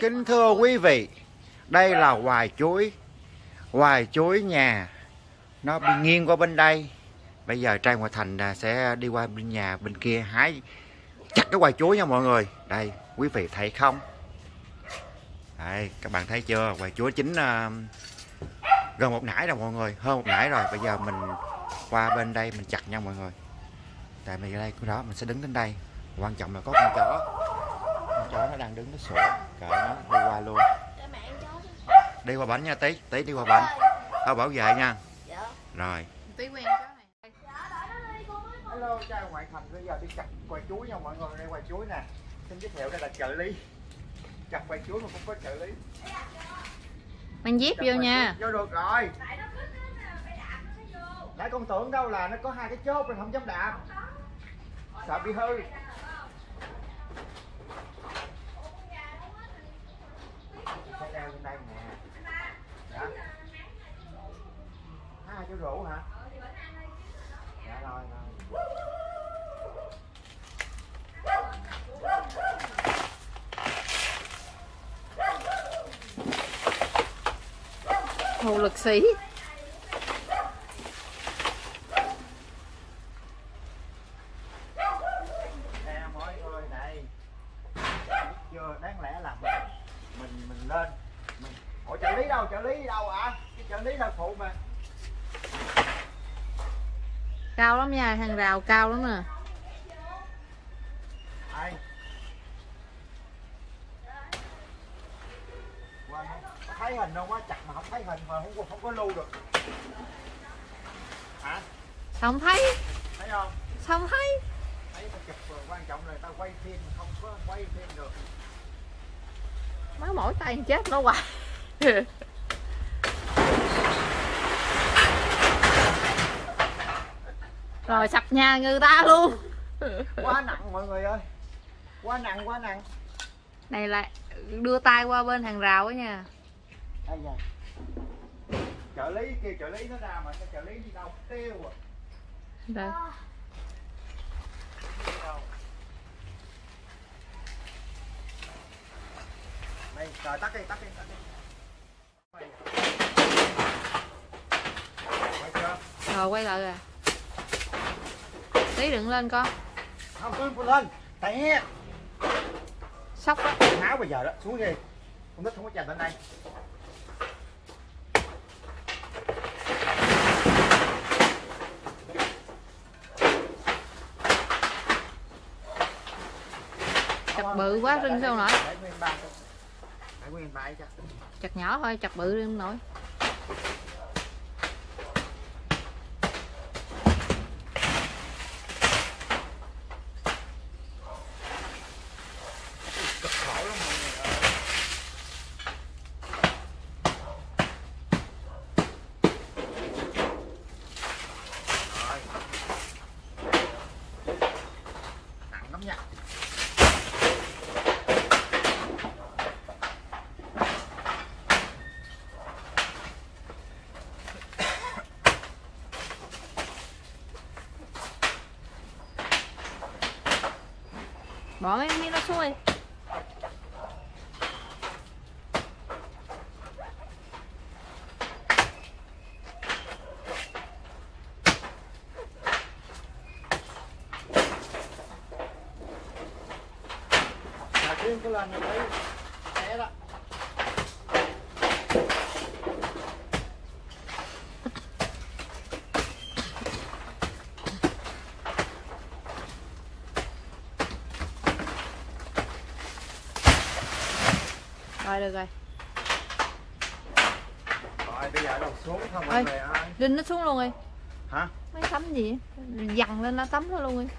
Kính thưa quý vị, đây là hoài chuối, hoài chuối nhà, nó bị nghiêng qua bên đây. Bây giờ Trang Hòa Thành sẽ đi qua bên nhà bên kia hái chặt cái hoài chuối nha mọi người. Đây, quý vị thấy không? Đây, các bạn thấy chưa? Hoài chuối chính uh, à, gần một nải rồi mọi người, hơn một nải rồi. Bây giờ mình qua bên đây mình chặt nha mọi người. Tại vì đây đó mình sẽ đứng đến đây. Quan trọng là có con chó con chó nó đang đứng nó sủa nó đi qua luôn. Đi qua bánh nha tí tí đi qua bánh. Tao bảo vệ nha. Rồi. Tí quen hello ngoại thành bây giờ đi chặt quài chuối nha mọi người đây quài chuối nè. Xin giới thiệu đây là trợ lý. Chặt quài chuối mà cũng có trợ lý. Mang dép vô nha. vô được rồi. Nãy con tưởng đâu là nó có hai cái chốt nên không dám đạp. Sợ bị hư Sẽ trên đây nè. Dạ. Hai chú rượu hả? Dạ rồi rồi. Hồ lực sĩ nè mọi người này Biết chưa đáng lẽ là mình mình mình lên mình ủa trợ lý đâu trợ lý đi đâu ạ cái trợ lý đâu phụ mà. Cao lắm nha hàng rào cao lắm nè. Thấy hình đâu quá chặt mà không thấy hình mà không có- không có lưu được. Hả? Không thấy. Thấy không? Sao không thấy? Thấy tao chụp quan trọng là tao quay phim không có quay phim được. Má mỗi tay chết nó hoài rồi sập nhà người ta luôn. Quá nặng mọi người ơi. Quá nặng quá nặng. Này là đưa tay qua bên hàng rào á nha. Đây nha trợ lý kia trợ lý nó ra mà trợ lý đi đâu? Tiêu à. Đây. Đi đâu? Đây rồi tắt đi tắt đi tắt đi. Rồi quay lại rồi tí đừng lên con. Không tôi phụ lên. Té sốc á áo bây giờ đó xuống đi. Con nít không có chèn lên đây. Chặt bự quá rinh sao nổi? chặt nhỏ thôi chặt bự không nổi lắm nha bỏ mấy miếng nó xuống lần này thấy té đó. Rồi được rồi. Rồi bây giờ đâu xuống không mọi người ơi rinh nó xuống luôn đi hả? Mấy tấm gì? Dằn lên nó tấm nó luôn đi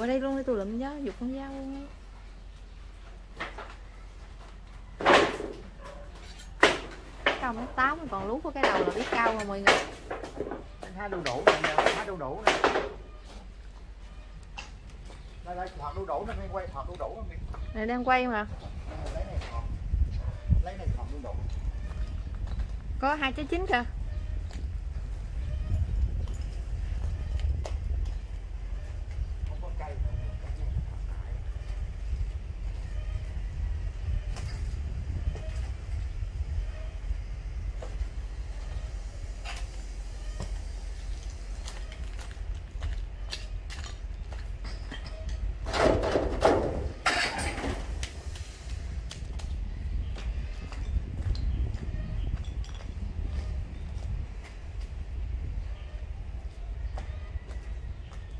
qua đây luôn đi tôi lụm giá dục con dao luôn á. cao mét tám còn lú có cái đầu là biết cao mà mọi người. Hai đu đủ nè hai đu đủ nè. Đây đây thọt đu đủ nó mới quay thọt đu đủ này đang quay mà. Lấy này thọt. Lấy này thọt đu đủ. Có hai trái chín kìa không có cây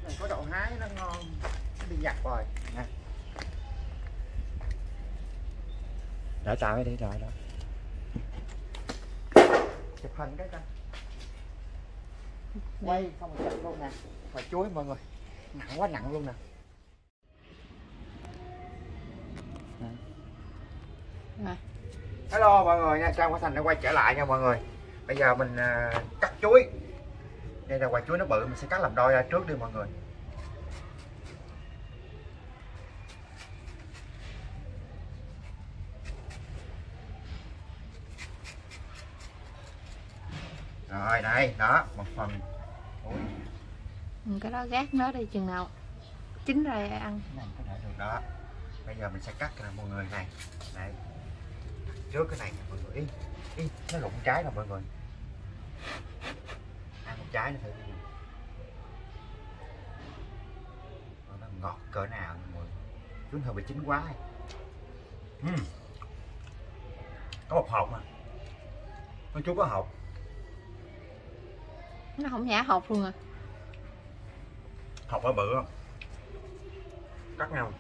này có đậu hái nó ngon nó bị giặt rồi. Nè. Đợi tao cái đi rồi đó chụp hình cái coi. Quay xong rồi chụp luôn nè. Và chuối mọi người. Nặng quá nặng luôn nè. Rồi. hello mọi người nha trang quá thành đã quay trở lại nha mọi người. Bây giờ mình à, cắt chuối. Đây là quả chuối nó bự mình sẽ cắt làm đôi ra trước đi mọi người rồi đây đó một phần. Ui, Ừ, cái đó gác nó đi chừng nào. Chín rồi ăn. Đó. Bây giờ mình sẽ cắt cái này mọi người này. Đây. Trước cái này nè mọi người. Ý, ý, nó rụng trái rồi mọi người. Ăn một trái nó thử nó ngọt cỡ nào nè mọi người. Chú hơi bị chín quá. Uhm. có một hộp mà. Con chú có hộp nó không nhả hộp luôn à. Hộp ở bự không? Cắt nhau.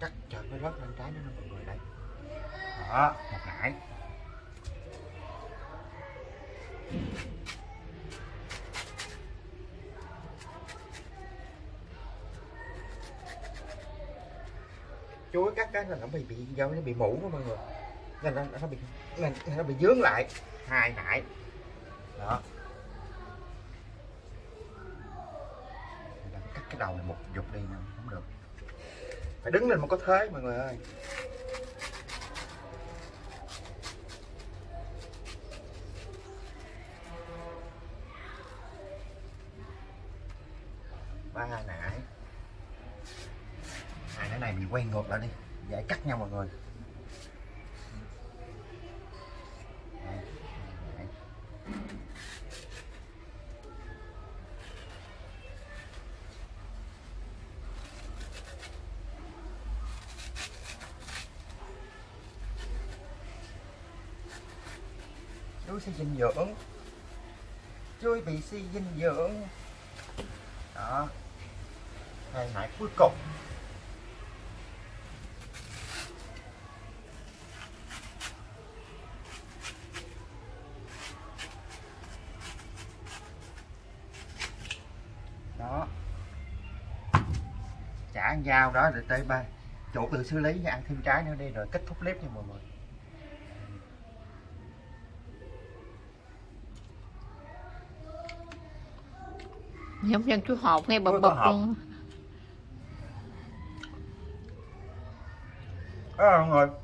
Cắt trời nó rớt lên trái nó, mọi người đây. Đó, một chuối cắt cái là nó bị bị do nó bị mũ đó mọi người. Nên nó, nó bị nên nó bị dướng lại hai nại. Đó. Cắt cái đầu này một dục đi nè không được. Phải đứng lên mới có thế mọi người ơi ba nải hai cái này mình quay ngược lại đi cắt nhau mọi người. Đây, đây. chuối suy dinh dưỡng. Chuối bị suy dinh dưỡng. Đó. Hai nải cuối cùng đó chả ăn dao đó để tới ba. Chủ tự xử lý ăn thêm trái nữa đi rồi kết thúc clip nha mọi người. Giống như chú hộp ngay bập bập luôn. Đó mọi người